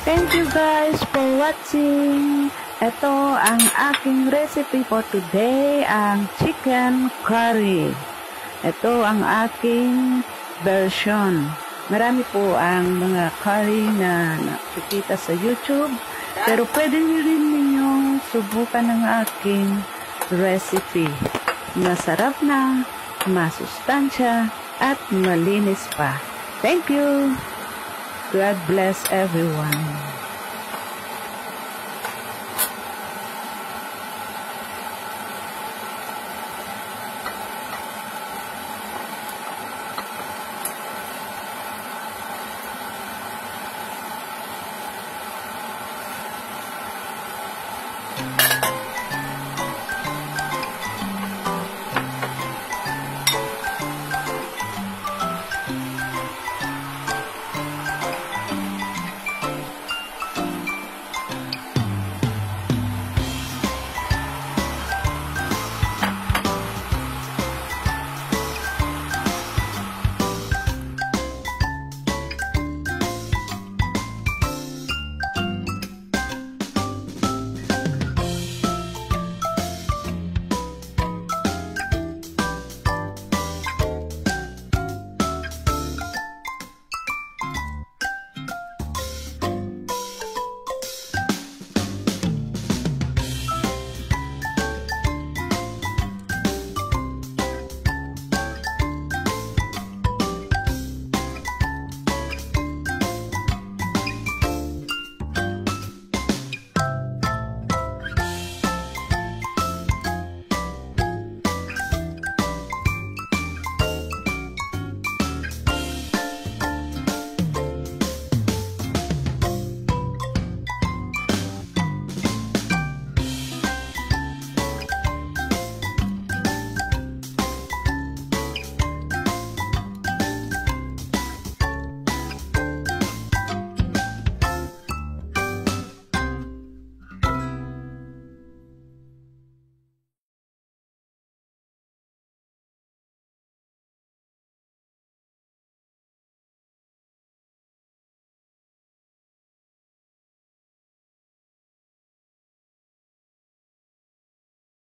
Thank you guys for watching. Ito ang aking recipe for today, ang chicken curry. Ito ang aking version. Marami po ang mga curry na nakikita sa YouTube. Pero pwede nyo rin ninyong subukan ng aking recipe. Masarap na, masustansya, at malinis pa. Thank you! God bless everyone.